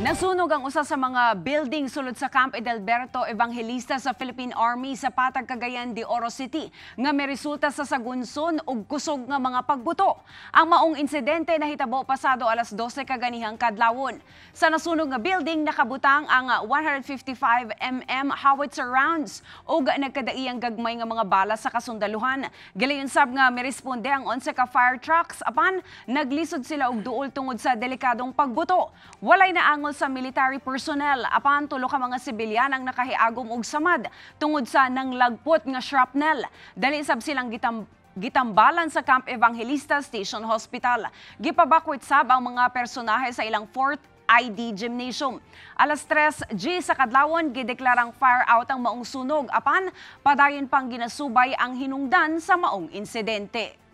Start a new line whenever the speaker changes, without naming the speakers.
Nasunog ang usa sa mga building sulod sa Camp Edelberto Evangelista sa Philippine Army sa Patag Cagayan de Oro City nga may resulta sa sagunson ug kusog nga mga pagbuto. Ang maong insidente nahitabo pasado alas 12 kaganihang kadlawon. Sa nasunog nga building nakabutang ang 155 mm howitzer rounds ug nagkadaiyang gagmay nga mga bala sa kasundaluhan. Gilayon sab nga miresponde ang 11 ka fire trucks apan naglisod sila og duol tungod sa delikadong pagbuto. Walay naangol sa military personnel apan tulo ka mga sibilyan ang nakahiagom og samad tungod sa nanglagpot nga shrapnel. Dali sab silang gitam gitambalan sa Camp Evangelista Station Hospital. Gipabakwit sab ang mga personahe sa ilang fourth ID Gymnasium. Alas 3 G sa kadlawon gideklarang fire out ang maong sunog apan padayon pang ginasubay ang hinungdan sa maong insidente.